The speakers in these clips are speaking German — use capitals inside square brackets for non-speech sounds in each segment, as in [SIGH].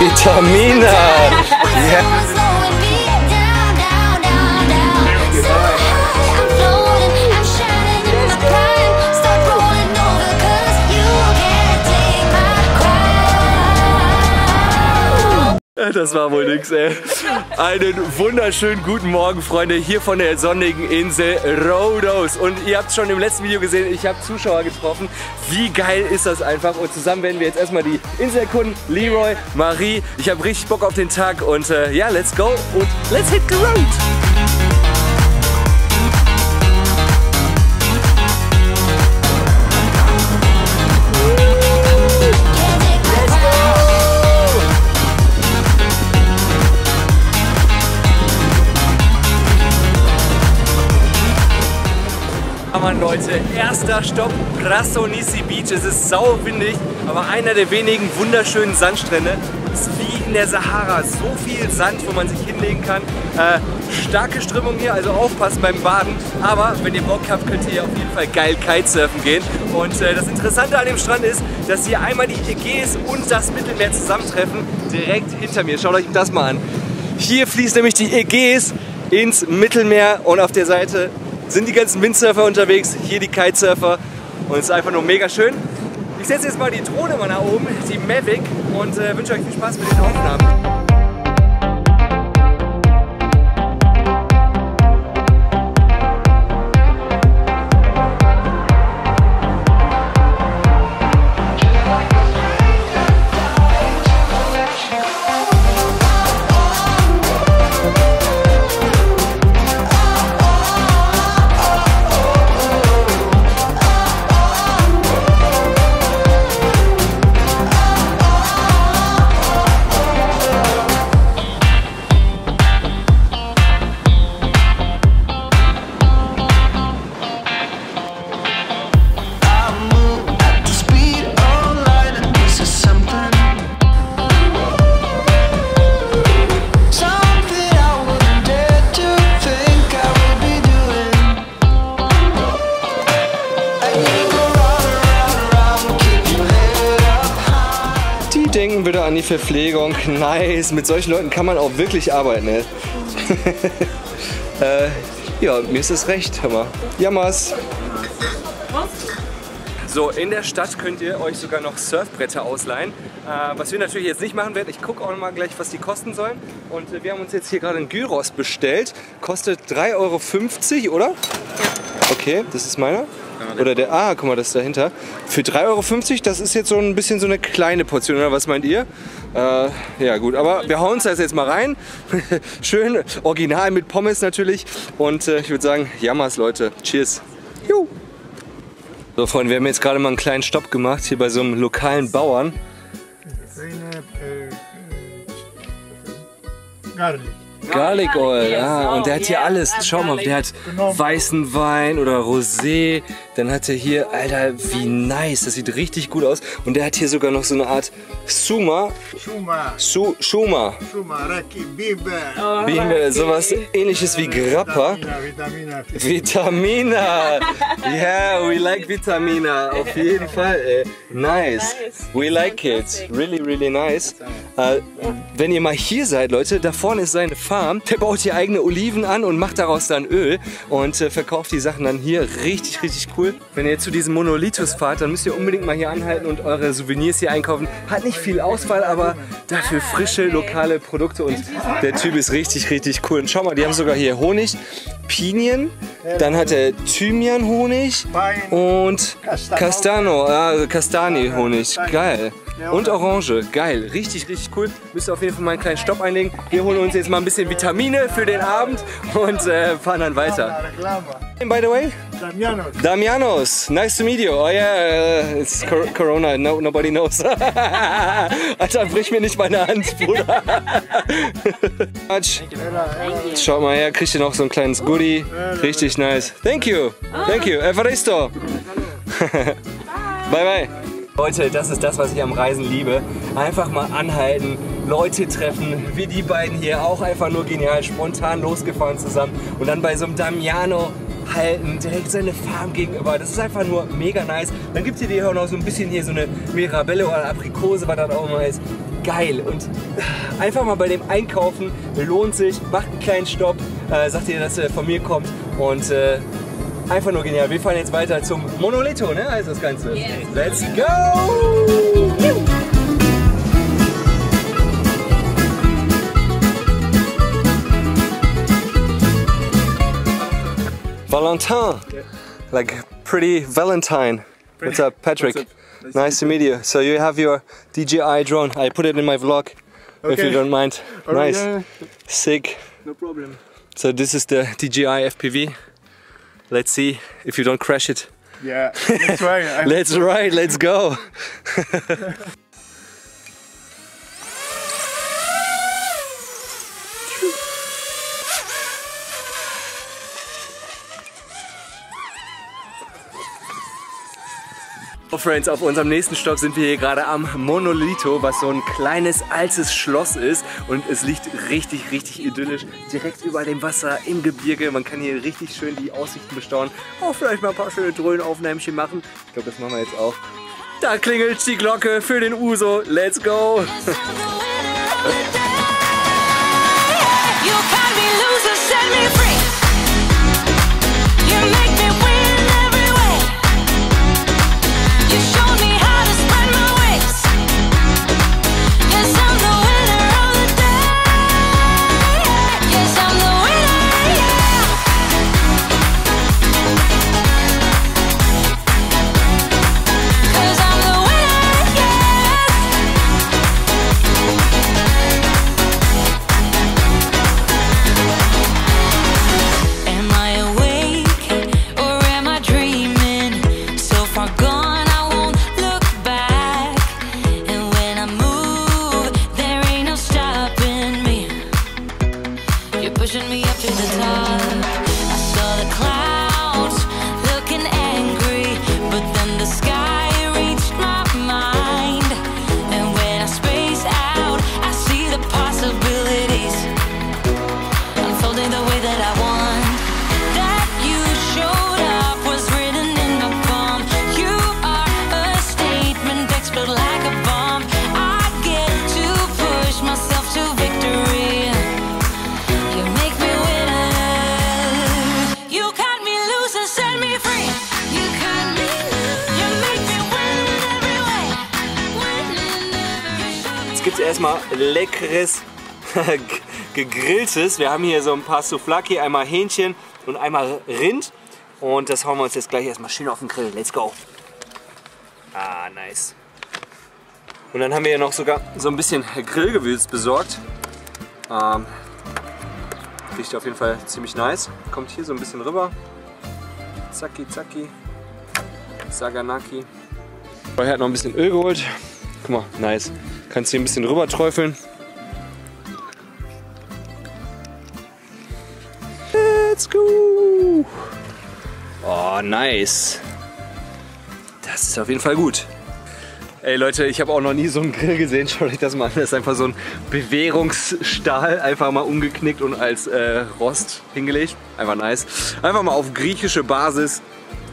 Vitamina. [LAUGHS] Ja. Das war wohl nix, ey. Einen wunderschönen guten Morgen, Freunde, hier von der sonnigen Insel Rhodos. Und ihr habt schon im letzten Video gesehen, ich habe Zuschauer getroffen. Wie geil ist das einfach? Und zusammen werden wir jetzt erstmal die Insel erkunden. Leroy, Marie, ich habe richtig Bock auf den Tag. Und äh, ja, let's go und let's hit the road. Leute, erster Stopp, Prasonisi Beach. Es ist sauwindig, aber einer der wenigen wunderschönen Sandstrände. Es ist wie in der Sahara, so viel Sand, wo man sich hinlegen kann. Äh, starke Strömung hier, also aufpassen beim Baden. Aber wenn ihr Bock habt, könnt ihr hier auf jeden Fall geil Kitesurfen gehen. Und äh, das Interessante an dem Strand ist, dass hier einmal die Ägäis und das Mittelmeer zusammentreffen, direkt hinter mir. Schaut euch das mal an. Hier fließt nämlich die Ägäis ins Mittelmeer und auf der Seite sind die ganzen Windsurfer unterwegs, hier die Kitesurfer und es ist einfach nur mega schön. Ich setze jetzt mal die Drohne mal nach oben, die Mavic und äh, wünsche euch viel Spaß mit den Aufnahmen. Bitte an die Verpflegung. Nice. Mit solchen Leuten kann man auch wirklich arbeiten. Ne? [LAUGHS] äh, ja, mir ist es recht. Hör mal. Jammers. So, in der Stadt könnt ihr euch sogar noch Surfbretter ausleihen. Äh, was wir natürlich jetzt nicht machen werden, ich gucke auch noch mal gleich, was die kosten sollen. Und äh, wir haben uns jetzt hier gerade einen Gyros bestellt. Kostet 3,50 Euro, oder? Okay, das ist meiner. Oder der, ah, guck mal, das ist dahinter. Für 3,50 Euro, das ist jetzt so ein bisschen so eine kleine Portion, oder was meint ihr? Äh, ja gut, aber wir hauen uns das jetzt mal rein. [LAUGHS] Schön, original mit Pommes natürlich. Und äh, ich würde sagen, Jammers, Leute. Cheers. Juhu. So, Freunde, wir haben jetzt gerade mal einen kleinen Stopp gemacht, hier bei so einem lokalen Bauern. Garlic. Garlic Oil, ja. Und der hat hier alles. Schau mal, der hat weißen Wein oder Rosé. Dann hat er hier, Alter, wie nice. Das sieht richtig gut aus. Und der hat hier sogar noch so eine Art Suma. Schuma. Su, Schuma. Schuma, Raki, Biber. Biber, sowas ähnliches wie Grappa. Vitamina, Vitamina. Yeah, we like Vitamina. Auf jeden Fall, ey. Nice. We like it. Really, really nice. Äh, wenn ihr mal hier seid, Leute, da vorne ist seine Farm. Der baut hier eigene Oliven an und macht daraus dann Öl und äh, verkauft die Sachen dann hier. Richtig, richtig cool. Wenn ihr zu diesem Monolithus fahrt, dann müsst ihr unbedingt mal hier anhalten und eure Souvenirs hier einkaufen. Hat nicht viel Auswahl, aber dafür frische, lokale Produkte und der Typ ist richtig, richtig cool. Und schau mal, die haben sogar hier Honig, Pinien, dann hat er Thymian-Honig und Castano, also Castani-Honig. Geil. Und Orange, geil, richtig, richtig cool. Müsst ihr auf jeden Fall mal einen kleinen Stopp einlegen. Wir holen uns jetzt mal ein bisschen Vitamine für den Abend und äh, fahren dann weiter. By the way, Damiano. Damianos, nice to meet you. Oh yeah, uh, it's cor Corona, no, nobody knows. [LAUGHS] Alter, brich mir nicht meine Hand, Bruder. Schaut mal her, kriegt ihr noch so ein kleines Goodie. Richtig nice. Thank you, thank you. Evaristo. [LAUGHS] bye bye. Leute, das ist das, was ich am Reisen liebe. Einfach mal anhalten, Leute treffen, wie die beiden hier, auch einfach nur genial, spontan losgefahren zusammen und dann bei so einem Damiano halten, direkt seine Farm gegenüber. Das ist einfach nur mega nice. Dann gibt es hier auch noch so ein bisschen hier so eine Mirabelle oder Aprikose, was das auch immer ist. Geil. Und einfach mal bei dem Einkaufen lohnt sich. Macht einen kleinen Stopp. Äh, sagt ihr, dass er von mir kommt. Und äh, einfach nur genial. Wir fahren jetzt weiter zum Monolito, ne? Heißt das Ganze. Yes. Let's go! Valentin. Like pretty Valentine. What's up, Patrick? What's up? Nice Nice, to meet you. So you have your DJI drone. I put it in my vlog, if you Okay. don't mind. Alright, nice, yeah, sick. no problem. So this is the DJI FPV. Let's see if you don't crash it. Yeah, let's try. [LAUGHS] Let's ride. Let's go. [LAUGHS] Friends, auf unserem nächsten Stopp sind wir hier gerade am Monolito, was so ein kleines altes Schloss ist und es liegt richtig, richtig idyllisch, direkt über dem Wasser im Gebirge. Man kann hier richtig schön die Aussichten bestaunen, auch vielleicht mal ein paar schöne Drohnenaufnahmchen machen. Ich glaube, das machen wir jetzt auch. Da klingelt die Glocke für den Uso. Let's go! Erstmal leckeres [LAUGHS] gegrilltes. Wir haben hier so ein paar Souflaki, einmal Hähnchen und einmal Rind. Und das hauen wir uns jetzt gleich erstmal schön auf den Grill. Let's go. Ah, nice. Und dann haben wir hier noch sogar so ein bisschen Grillgewürz besorgt. Ähm, riecht auf jeden Fall ziemlich nice. Kommt hier so ein bisschen rüber. Zacki, zacki. Saganaki. Vorher hat noch ein bisschen Öl geholt. Guck mal, nice. Kannst hier ein bisschen rüber träufeln. Let's go! Oh, nice. Das ist auf jeden Fall gut. Ey Leute, ich habe auch noch nie so einen Grill gesehen. [LAUGHS] Schaut euch das mal an. Das ist einfach so ein Bewährungsstahl. Einfach mal umgeknickt und als äh, Rost hingelegt. Einfach nice. Einfach mal auf griechische Basis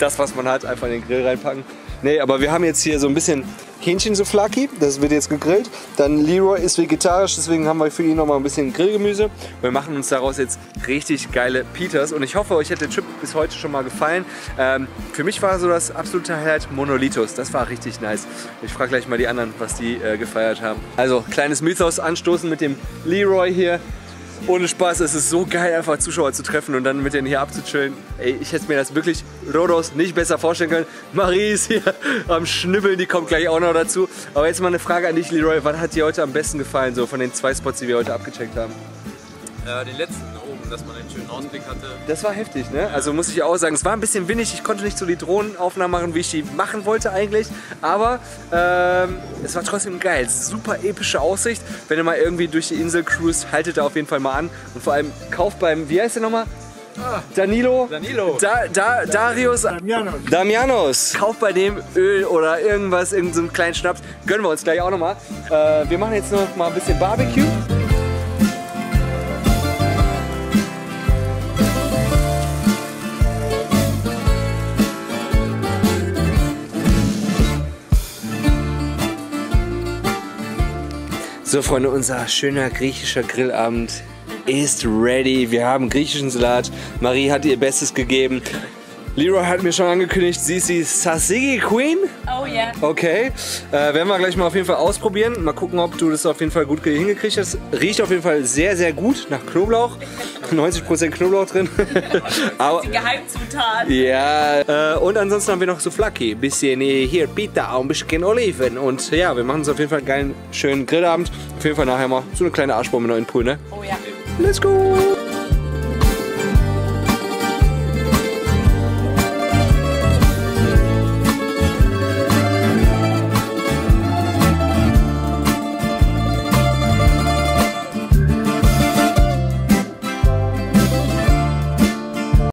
das, was man hat, einfach in den Grill reinpacken. Nee, aber wir haben jetzt hier so ein bisschen Hähnchensouflaki, das wird jetzt gegrillt. Dann Leroy ist vegetarisch, deswegen haben wir für ihn noch mal ein bisschen Grillgemüse. Wir machen uns daraus jetzt richtig geile Pitas und ich hoffe, euch hat der Trip bis heute schon mal gefallen. Ähm, für mich war so das absolute Highlight Monolitos, das war richtig nice. Ich frage gleich mal die anderen, was die äh, gefeiert haben. Also, kleines Mythos anstoßen mit dem Leroy hier. Ohne Spaß, es ist so geil, einfach Zuschauer zu treffen und dann mit denen hier abzuchillen. Ey, ich hätte mir das wirklich, Rodos, nicht besser vorstellen können. Marie ist hier [LAUGHS] am Schnibbeln, die kommt gleich auch noch dazu. Aber jetzt mal eine Frage an dich, Leroy. Was hat dir heute am besten gefallen, so von den zwei Spots, die wir heute abgecheckt haben? Äh, den letzten oben, dass man einen schönen Ausblick hatte. Das war heftig, ne? Also muss ich auch sagen, es war ein bisschen windig. Ich konnte nicht so die Drohnenaufnahmen machen, wie ich die machen wollte eigentlich. Aber ähm, es war trotzdem geil. Super epische Aussicht. Wenn ihr mal irgendwie durch die Insel cruist, haltet da auf jeden Fall mal an. Und vor allem kauft beim, wie heißt der nochmal? Danilo. Danilo. Da, da, Darius. Damianos. Damianos. Kauft bei dem Öl oder irgendwas, irgendeinen so kleinen Schnaps. Gönnen wir uns gleich auch nochmal. Äh, wir machen jetzt noch mal ein bisschen Barbecue. So, Freunde, unser schöner griechischer Grillabend ist ready. Wir haben griechischen Salat. Marie hat ihr Bestes gegeben. Leroy hat mir schon angekündigt, sie ist die Tzatziki Queen. Oh ja. Okay, äh, werden wir gleich mal auf jeden Fall ausprobieren. Mal gucken, ob du das auf jeden Fall gut hingekriegt hast. Riecht auf jeden Fall sehr, sehr gut nach Knoblauch. [LAUGHS] 90% Knoblauch drin. [LAUGHS] Aber, Die Geheimzutat. ja, äh, und ansonsten haben wir noch Souflaki. Bisschen äh, hier Pita und ein bisschen Oliven. Und ja, wir machen uns auf jeden Fall einen geilen, schönen Grillabend. Auf jeden Fall nachher mal so eine kleine Arschbombe in den Pool, ne? Oh ja. Let's go!